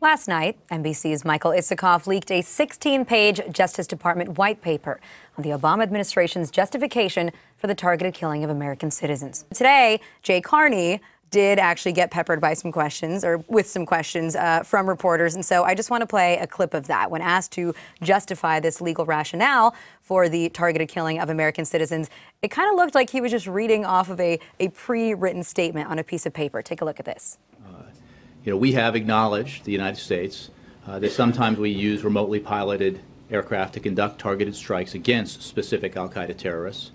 Last night, NBC's Michael Isikoff leaked a 16 page Justice Department white paper on the Obama administration's justification for the targeted killing of American citizens. Today, Jay Carney did actually get peppered by some questions or with some questions uh, from reporters. And so I just want to play a clip of that. When asked to justify this legal rationale for the targeted killing of American citizens, it kind of looked like he was just reading off of a, a pre written statement on a piece of paper. Take a look at this. Uh, you know, we have acknowledged, the United States, uh, that sometimes we use remotely piloted aircraft to conduct targeted strikes against specific Al Qaeda terrorists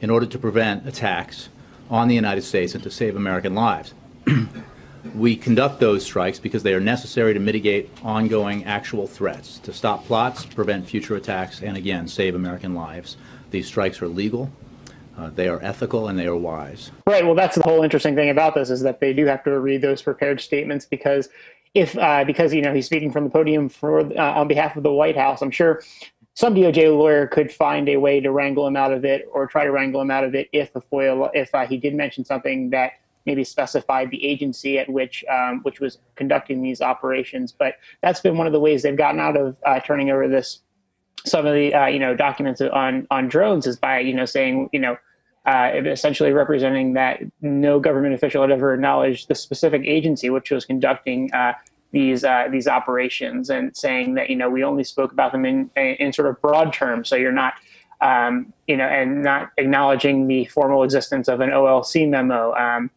in order to prevent attacks on the United States and to save American lives. we conduct those strikes because they are necessary to mitigate ongoing actual threats, to stop plots, prevent future attacks, and again, save American lives. These strikes are legal. Uh, they are ethical and they are wise. Right. Well, that's the whole interesting thing about this is that they do have to read those prepared statements because if uh, because you know he's speaking from the podium for uh, on behalf of the White House, I'm sure some DOJ lawyer could find a way to wrangle him out of it or try to wrangle him out of it if the FOIA if uh, he did mention something that maybe specified the agency at which um, which was conducting these operations. But that's been one of the ways they've gotten out of uh, turning over this some of the you know documents on on drones is by you know saying you know uh, essentially representing that no government official had ever acknowledged the specific agency which was conducting uh, these uh, these operations, and saying that you know we only spoke about them in in sort of broad terms. So you're not um, you know, and not acknowledging the formal existence of an OLC memo. Um,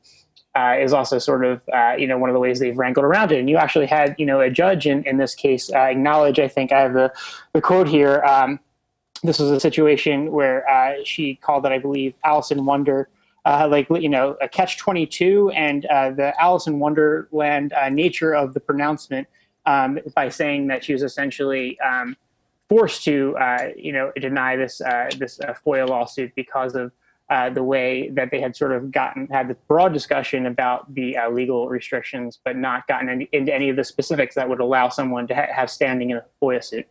uh, is also sort of uh, you know one of the ways they've wrangled around it. And you actually had you know a judge in in this case uh, acknowledge. I think I have the the quote here. Um, this was a situation where uh, she called it, I believe, Alice in Wonder, uh, like you know, a catch twenty two, and uh, the Alice in Wonderland uh, nature of the pronouncement um, by saying that she was essentially um, forced to, uh, you know, deny this uh, this FOIA lawsuit because of. the way that they had sort of gotten had the broad discussion about the legal restrictions, but not gotten any, into any of the specifics that would allow someone to ha- have standing in a FOIA suit.